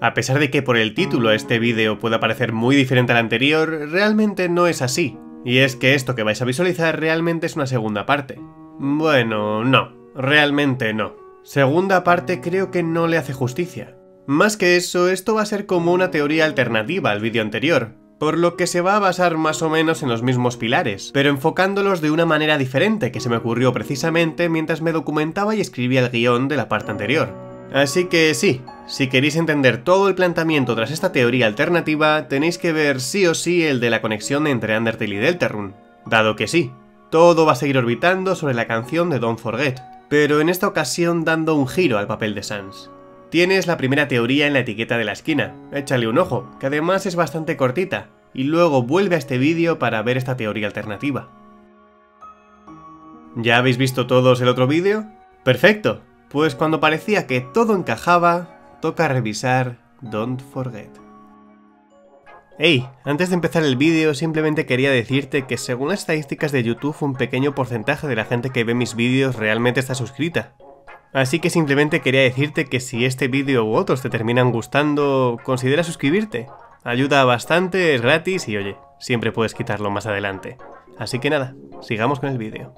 A pesar de que por el título este vídeo pueda parecer muy diferente al anterior, realmente no es así. Y es que esto que vais a visualizar realmente es una segunda parte. Bueno, no, realmente no. Segunda parte creo que no le hace justicia. Más que eso, esto va a ser como una teoría alternativa al vídeo anterior, por lo que se va a basar más o menos en los mismos pilares, pero enfocándolos de una manera diferente que se me ocurrió precisamente mientras me documentaba y escribía el guion de la parte anterior. Así que sí, si queréis entender todo el planteamiento tras esta teoría alternativa, tenéis que ver sí o sí el de la conexión entre Undertale y Deltarune, dado que sí, todo va a seguir orbitando sobre la canción de Don't Forget, pero en esta ocasión dando un giro al papel de Sans. Tienes la primera teoría en la etiqueta de la esquina, échale un ojo, que además es bastante cortita, y luego vuelve a este vídeo para ver esta teoría alternativa. ¿Ya habéis visto todos el otro vídeo? Perfecto, pues cuando parecía que todo encajaba, toca revisar Don't Forget. Hey, antes de empezar el vídeo simplemente quería decirte que según las estadísticas de YouTube un pequeño porcentaje de la gente que ve mis vídeos realmente está suscrita, Así que simplemente quería decirte que si este vídeo u otros te terminan gustando, considera suscribirte. Ayuda bastante, es gratis y oye, siempre puedes quitarlo más adelante. Así que nada, sigamos con el vídeo.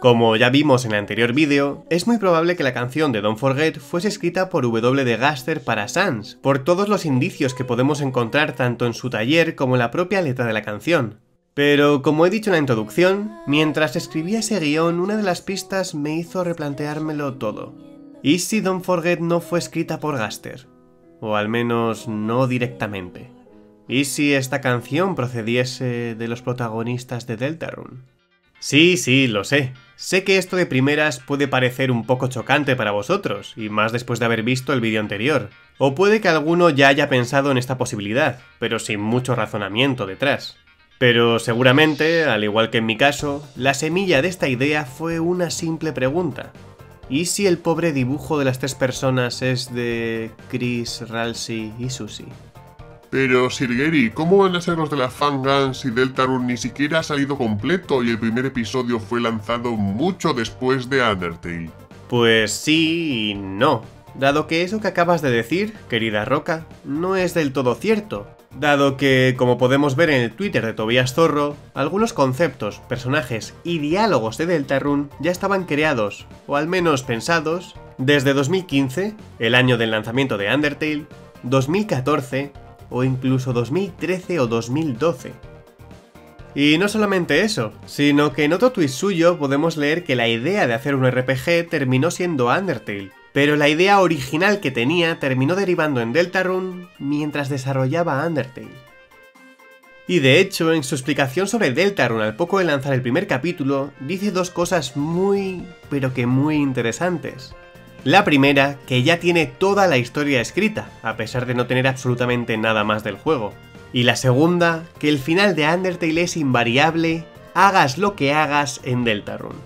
Como ya vimos en el anterior vídeo, es muy probable que la canción de Don't Forget fuese escrita por W. de Gaster para Sans, por todos los indicios que podemos encontrar tanto en su taller como en la propia letra de la canción. Pero como he dicho en la introducción, mientras escribía ese guion, una de las pistas me hizo replanteármelo todo. ¿Y si Don't Forget no fue escrita por Gaster? O al menos no directamente. ¿Y si esta canción procediese de los protagonistas de Deltarune? Sí, sí, lo sé. Sé que esto de primeras puede parecer un poco chocante para vosotros, y más después de haber visto el vídeo anterior. O puede que alguno ya haya pensado en esta posibilidad, pero sin mucho razonamiento detrás. Pero seguramente, al igual que en mi caso, la semilla de esta idea fue una simple pregunta. ¿Y si el pobre dibujo de las tres personas es de Chris, Ralsei y Susie? Pero Sirgeri, ¿cómo van a ser los de la Fangans si Deltarune ni siquiera ha salido completo y el primer episodio fue lanzado mucho después de Undertale? Pues sí y no. Dado que eso que acabas de decir, querida Roca, no es del todo cierto. Dado que, como podemos ver en el Twitter de Tobias Zorro, algunos conceptos, personajes y diálogos de Deltarune ya estaban creados, o al menos pensados, desde 2015, el año del lanzamiento de Undertale, 2014 o incluso 2013 o 2012. Y no solamente eso, sino que en otro tweet suyo podemos leer que la idea de hacer un RPG terminó siendo Undertale, pero la idea original que tenía terminó derivando en Deltarune mientras desarrollaba Undertale. Y de hecho, en su explicación sobre Deltarune al poco de lanzar el primer capítulo, dice dos cosas muy, pero que muy interesantes. La primera, que ya tiene toda la historia escrita, a pesar de no tener absolutamente nada más del juego. Y la segunda, que el final de Undertale es invariable, hagas lo que hagas en Deltarune.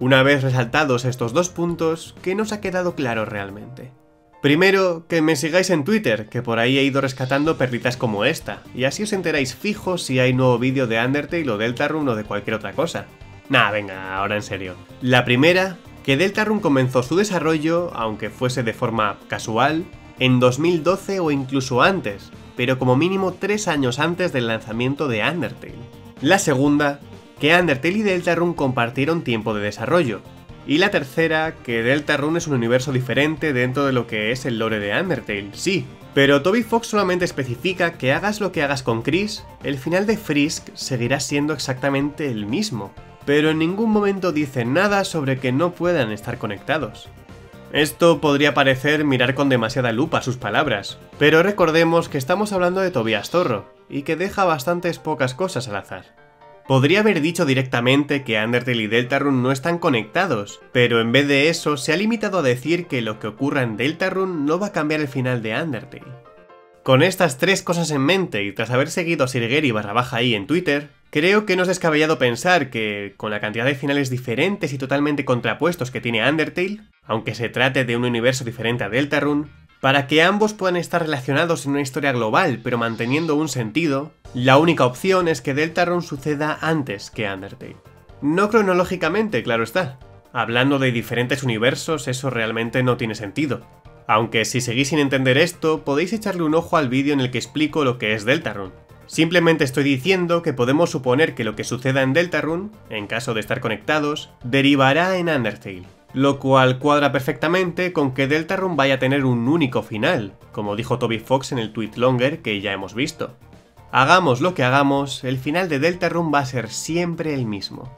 Una vez resaltados estos dos puntos, ¿qué nos ha quedado claro realmente? Primero, que me sigáis en Twitter, que por ahí he ido rescatando perlitas como esta, y así os enteráis fijos si hay nuevo vídeo de Undertale o Deltarune o de cualquier otra cosa. Nah, venga, ahora en serio. La primera, que Deltarune comenzó su desarrollo, aunque fuese de forma casual, en 2012 o incluso antes, pero como mínimo 3 años antes del lanzamiento de Undertale. La segunda, que Undertale y Deltarune compartieron tiempo de desarrollo. Y la tercera, que Deltarune es un universo diferente dentro de lo que es el lore de Undertale, sí. Pero Toby Fox solamente especifica que hagas lo que hagas con Chris, el final de Frisk seguirá siendo exactamente el mismo, pero en ningún momento dice nada sobre que no puedan estar conectados. Esto podría parecer mirar con demasiada lupa sus palabras, pero recordemos que estamos hablando de Tobias Zorro, y que deja bastantes pocas cosas al azar. Podría haber dicho directamente que Undertale y Deltarune no están conectados, pero en vez de eso se ha limitado a decir que lo que ocurra en Deltarune no va a cambiar el final de Undertale. Con estas tres cosas en mente y tras haber seguido a Sirgeri barra baja ahí en Twitter, Creo que no es descabellado pensar que, con la cantidad de finales diferentes y totalmente contrapuestos que tiene Undertale, aunque se trate de un universo diferente a Deltarune, para que ambos puedan estar relacionados en una historia global pero manteniendo un sentido, la única opción es que Deltarune suceda antes que Undertale. No cronológicamente, claro está. Hablando de diferentes universos, eso realmente no tiene sentido. Aunque si seguís sin entender esto, podéis echarle un ojo al vídeo en el que explico lo que es Deltarune. Simplemente estoy diciendo que podemos suponer que lo que suceda en Deltarune, en caso de estar conectados, derivará en Undertale. Lo cual cuadra perfectamente con que Deltarune vaya a tener un único final, como dijo Toby Fox en el tweet longer que ya hemos visto. Hagamos lo que hagamos, el final de Deltarune va a ser siempre el mismo.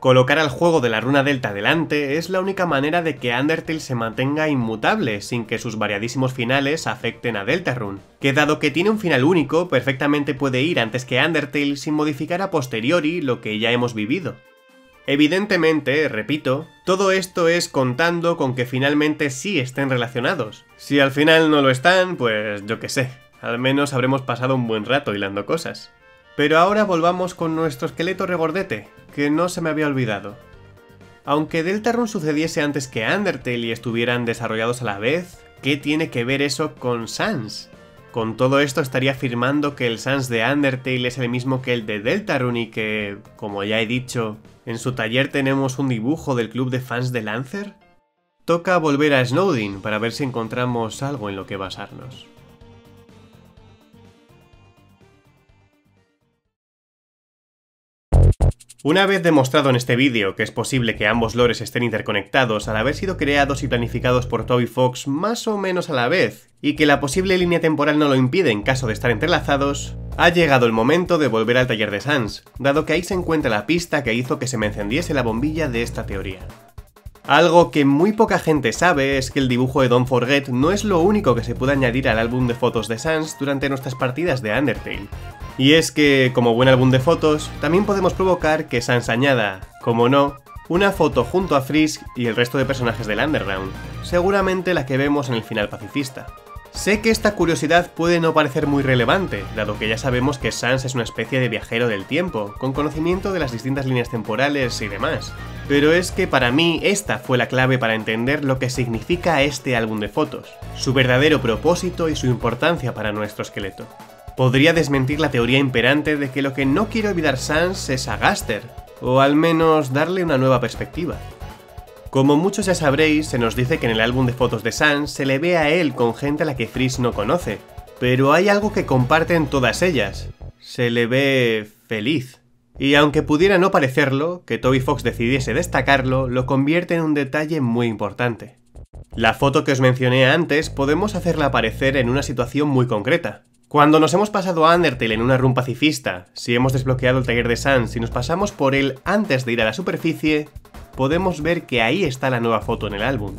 Colocar al juego de la runa delta delante es la única manera de que Undertale se mantenga inmutable sin que sus variadísimos finales afecten a Deltarune, que dado que tiene un final único, perfectamente puede ir antes que Undertale sin modificar a posteriori lo que ya hemos vivido. Evidentemente, repito, todo esto es contando con que finalmente sí estén relacionados. Si al final no lo están, pues yo qué sé, al menos habremos pasado un buen rato hilando cosas. Pero ahora volvamos con nuestro esqueleto regordete, que no se me había olvidado. Aunque Deltarune sucediese antes que Undertale y estuvieran desarrollados a la vez, ¿qué tiene que ver eso con Sans? Con todo esto estaría afirmando que el Sans de Undertale es el mismo que el de Deltarune y que, como ya he dicho, en su taller tenemos un dibujo del club de fans de Lancer. Toca volver a Snowdin para ver si encontramos algo en lo que basarnos. Una vez demostrado en este vídeo que es posible que ambos lores estén interconectados al haber sido creados y planificados por Toby Fox más o menos a la vez, y que la posible línea temporal no lo impide en caso de estar entrelazados, ha llegado el momento de volver al taller de Sans, dado que ahí se encuentra la pista que hizo que se me encendiese la bombilla de esta teoría. Algo que muy poca gente sabe es que el dibujo de Don't Forget no es lo único que se puede añadir al álbum de fotos de Sans durante nuestras partidas de Undertale. Y es que, como buen álbum de fotos, también podemos provocar que Sans añada, como no, una foto junto a Frisk y el resto de personajes del Underground, seguramente la que vemos en el final pacifista. Sé que esta curiosidad puede no parecer muy relevante, dado que ya sabemos que Sans es una especie de viajero del tiempo, con conocimiento de las distintas líneas temporales y demás. Pero es que para mí esta fue la clave para entender lo que significa este álbum de fotos, su verdadero propósito y su importancia para nuestro esqueleto podría desmentir la teoría imperante de que lo que no quiere olvidar Sans es a Gaster, o al menos darle una nueva perspectiva. Como muchos ya sabréis, se nos dice que en el álbum de fotos de Sans se le ve a él con gente a la que Freeze no conoce, pero hay algo que comparten todas ellas. Se le ve feliz. Y aunque pudiera no parecerlo, que Toby Fox decidiese destacarlo, lo convierte en un detalle muy importante. La foto que os mencioné antes podemos hacerla aparecer en una situación muy concreta. Cuando nos hemos pasado a Undertale en una run pacifista, si hemos desbloqueado el taller de Sans y nos pasamos por él antes de ir a la superficie, podemos ver que ahí está la nueva foto en el álbum.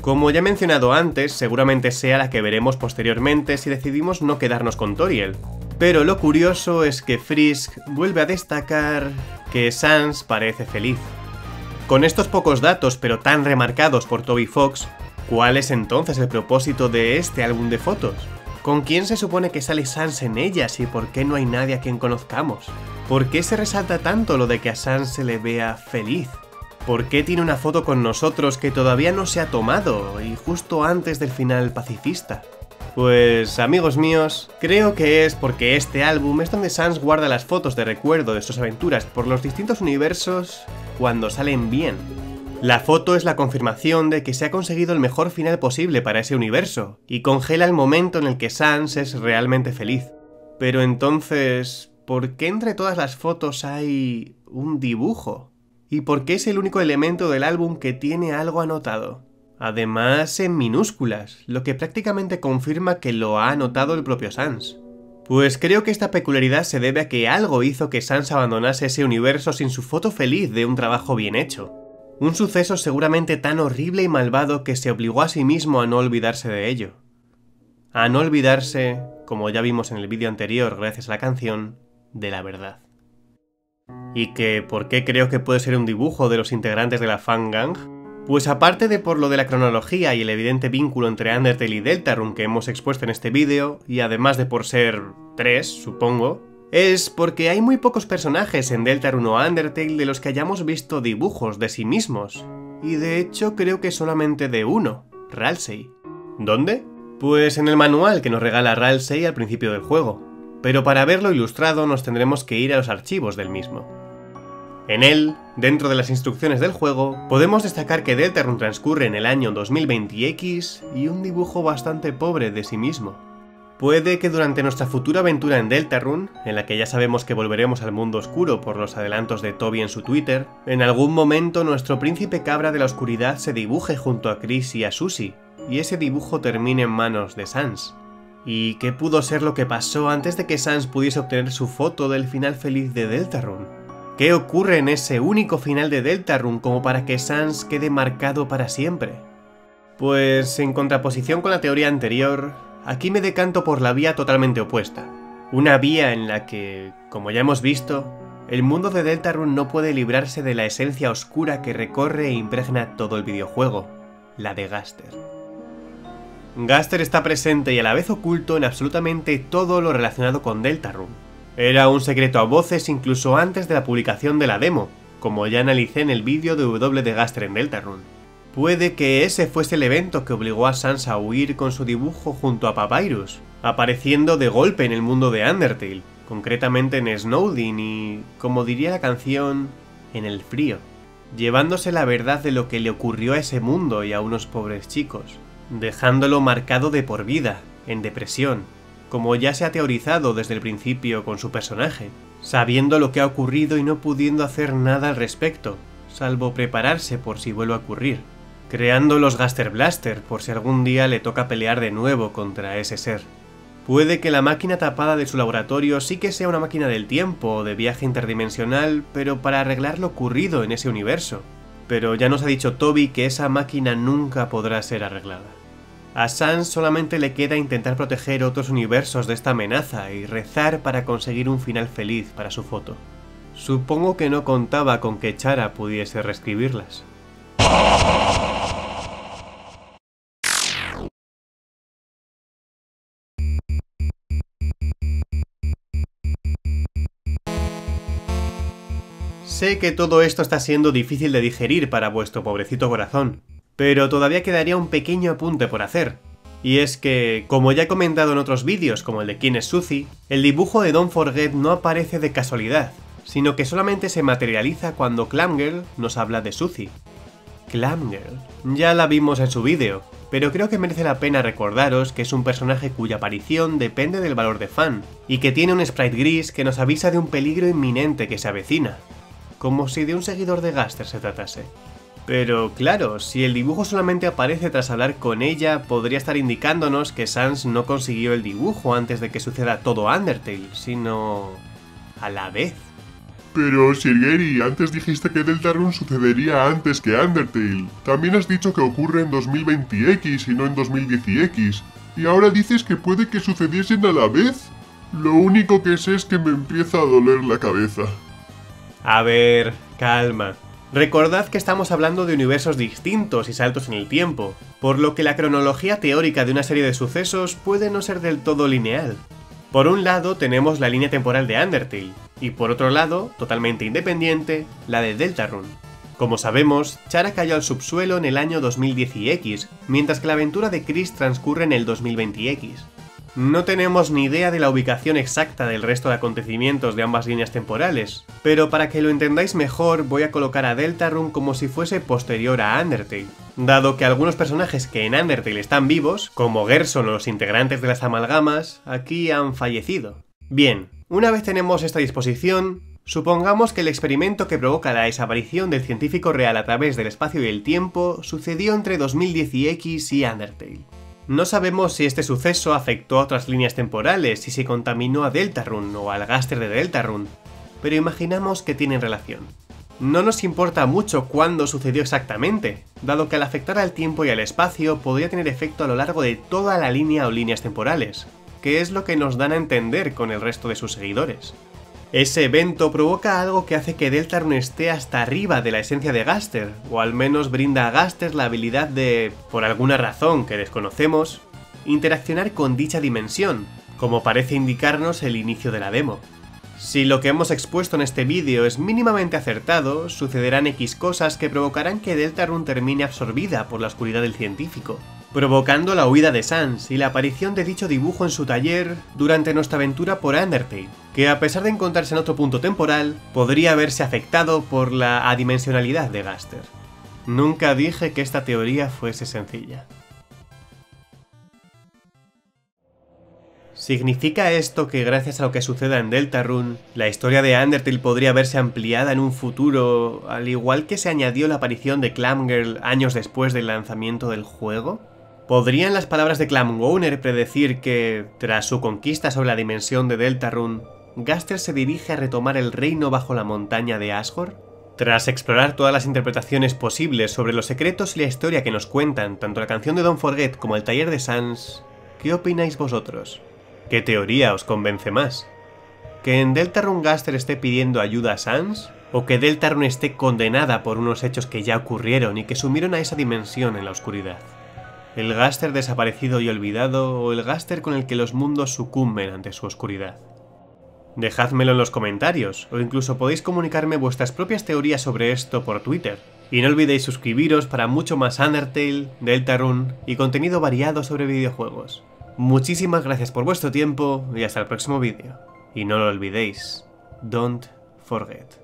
Como ya he mencionado antes, seguramente sea la que veremos posteriormente si decidimos no quedarnos con Toriel. Pero lo curioso es que Frisk vuelve a destacar que Sans parece feliz. Con estos pocos datos, pero tan remarcados por Toby Fox, ¿cuál es entonces el propósito de este álbum de fotos? ¿Con quién se supone que sale Sans en ellas y por qué no hay nadie a quien conozcamos? ¿Por qué se resalta tanto lo de que a Sans se le vea feliz? ¿Por qué tiene una foto con nosotros que todavía no se ha tomado y justo antes del final pacifista? Pues amigos míos, creo que es porque este álbum es donde Sans guarda las fotos de recuerdo de sus aventuras por los distintos universos cuando salen bien. La foto es la confirmación de que se ha conseguido el mejor final posible para ese universo, y congela el momento en el que Sans es realmente feliz. Pero entonces, ¿por qué entre todas las fotos hay un dibujo? ¿Y por qué es el único elemento del álbum que tiene algo anotado? Además en minúsculas, lo que prácticamente confirma que lo ha anotado el propio Sans. Pues creo que esta peculiaridad se debe a que algo hizo que Sans abandonase ese universo sin su foto feliz de un trabajo bien hecho. Un suceso seguramente tan horrible y malvado que se obligó a sí mismo a no olvidarse de ello. A no olvidarse, como ya vimos en el vídeo anterior gracias a la canción, de la verdad. ¿Y que por qué creo que puede ser un dibujo de los integrantes de la Fan Gang? Pues aparte de por lo de la cronología y el evidente vínculo entre Undertale y Deltarune que hemos expuesto en este vídeo, y además de por ser tres, supongo, es porque hay muy pocos personajes en Deltarune o Undertale de los que hayamos visto dibujos de sí mismos. Y de hecho creo que solamente de uno, Ralsei. ¿Dónde? Pues en el manual que nos regala Ralsei al principio del juego. Pero para verlo ilustrado nos tendremos que ir a los archivos del mismo. En él, dentro de las instrucciones del juego, podemos destacar que Deltarune transcurre en el año 2020X y un dibujo bastante pobre de sí mismo. Puede que durante nuestra futura aventura en Deltarune, en la que ya sabemos que volveremos al mundo oscuro por los adelantos de Toby en su Twitter, en algún momento nuestro príncipe cabra de la oscuridad se dibuje junto a Chris y a Susie, y ese dibujo termine en manos de Sans. ¿Y qué pudo ser lo que pasó antes de que Sans pudiese obtener su foto del final feliz de Deltarune? ¿Qué ocurre en ese único final de Deltarune como para que Sans quede marcado para siempre? Pues en contraposición con la teoría anterior, aquí me decanto por la vía totalmente opuesta. Una vía en la que, como ya hemos visto, el mundo de Deltarune no puede librarse de la esencia oscura que recorre e impregna todo el videojuego, la de Gaster. Gaster está presente y a la vez oculto en absolutamente todo lo relacionado con Deltarune. Era un secreto a voces incluso antes de la publicación de la demo, como ya analicé en el vídeo de W de Gaster en Deltarune. Puede que ese fuese el evento que obligó a Sans a huir con su dibujo junto a Papyrus, apareciendo de golpe en el mundo de Undertale, concretamente en Snowdin y, como diría la canción, en el frío, llevándose la verdad de lo que le ocurrió a ese mundo y a unos pobres chicos dejándolo marcado de por vida, en depresión, como ya se ha teorizado desde el principio con su personaje, sabiendo lo que ha ocurrido y no pudiendo hacer nada al respecto, salvo prepararse por si vuelve a ocurrir, creando los Gaster Blaster por si algún día le toca pelear de nuevo contra ese ser. Puede que la máquina tapada de su laboratorio sí que sea una máquina del tiempo o de viaje interdimensional, pero para arreglar lo ocurrido en ese universo, pero ya nos ha dicho Toby que esa máquina nunca podrá ser arreglada. A Sans solamente le queda intentar proteger otros universos de esta amenaza y rezar para conseguir un final feliz para su foto. Supongo que no contaba con que Chara pudiese reescribirlas. Sé que todo esto está siendo difícil de digerir para vuestro pobrecito corazón, pero todavía quedaría un pequeño apunte por hacer. Y es que, como ya he comentado en otros vídeos como el de Quién es Suzy, el dibujo de Don't Forget no aparece de casualidad, sino que solamente se materializa cuando Clamgirl nos habla de Suzy. Clamgirl, ya la vimos en su vídeo, pero creo que merece la pena recordaros que es un personaje cuya aparición depende del valor de fan, y que tiene un sprite gris que nos avisa de un peligro inminente que se avecina como si de un seguidor de Gaster se tratase. Pero claro, si el dibujo solamente aparece tras hablar con ella, podría estar indicándonos que Sans no consiguió el dibujo antes de que suceda todo Undertale, sino... a la vez. Pero, Sirgeri, antes dijiste que Deltarune sucedería antes que Undertale. También has dicho que ocurre en 2020X y no en 2010X. Y ahora dices que puede que sucediesen a la vez. Lo único que sé es que me empieza a doler la cabeza. A ver, calma. Recordad que estamos hablando de universos distintos y saltos en el tiempo, por lo que la cronología teórica de una serie de sucesos puede no ser del todo lineal. Por un lado tenemos la línea temporal de Undertale, y por otro lado, totalmente independiente, la de Deltarune. Como sabemos, Chara cayó al subsuelo en el año 2010X, mientras que la aventura de Chris transcurre en el 2020X. No tenemos ni idea de la ubicación exacta del resto de acontecimientos de ambas líneas temporales, pero para que lo entendáis mejor voy a colocar a Deltarune como si fuese posterior a Undertale, dado que algunos personajes que en Undertale están vivos, como Gerson o los integrantes de las amalgamas, aquí han fallecido. Bien, una vez tenemos esta disposición, supongamos que el experimento que provoca la desaparición del científico real a través del espacio y el tiempo sucedió entre 2010 y X y Undertale. No sabemos si este suceso afectó a otras líneas temporales y si contaminó a Deltarune o al Gaster de Deltarune, pero imaginamos que tienen relación. No nos importa mucho cuándo sucedió exactamente, dado que al afectar al tiempo y al espacio podría tener efecto a lo largo de toda la línea o líneas temporales, que es lo que nos dan a entender con el resto de sus seguidores. Ese evento provoca algo que hace que Deltarune esté hasta arriba de la esencia de Gaster, o al menos brinda a Gaster la habilidad de, por alguna razón que desconocemos, interaccionar con dicha dimensión, como parece indicarnos el inicio de la demo. Si lo que hemos expuesto en este vídeo es mínimamente acertado, sucederán X cosas que provocarán que Deltarune termine absorbida por la oscuridad del científico, provocando la huida de Sans y la aparición de dicho dibujo en su taller durante nuestra aventura por Undertale, que a pesar de encontrarse en otro punto temporal, podría verse afectado por la adimensionalidad de Gaster. Nunca dije que esta teoría fuese sencilla. ¿Significa esto que gracias a lo que suceda en Deltarune, la historia de Undertale podría verse ampliada en un futuro, al igual que se añadió la aparición de Clamgirl años después del lanzamiento del juego? ¿Podrían las palabras de Clamgowner predecir que, tras su conquista sobre la dimensión de Deltarune, Gaster se dirige a retomar el reino bajo la montaña de Asgore? Tras explorar todas las interpretaciones posibles sobre los secretos y la historia que nos cuentan tanto la canción de Don't Forget como el taller de Sans, ¿qué opináis vosotros? ¿Qué teoría os convence más? ¿Que en Deltarune Gaster esté pidiendo ayuda a Sans? ¿O que Deltarune esté condenada por unos hechos que ya ocurrieron y que sumieron a esa dimensión en la oscuridad? ¿El Gaster desaparecido y olvidado o el Gaster con el que los mundos sucumben ante su oscuridad? Dejádmelo en los comentarios, o incluso podéis comunicarme vuestras propias teorías sobre esto por Twitter. Y no olvidéis suscribiros para mucho más Undertale, Deltarune y contenido variado sobre videojuegos. Muchísimas gracias por vuestro tiempo y hasta el próximo vídeo. Y no lo olvidéis, don't forget.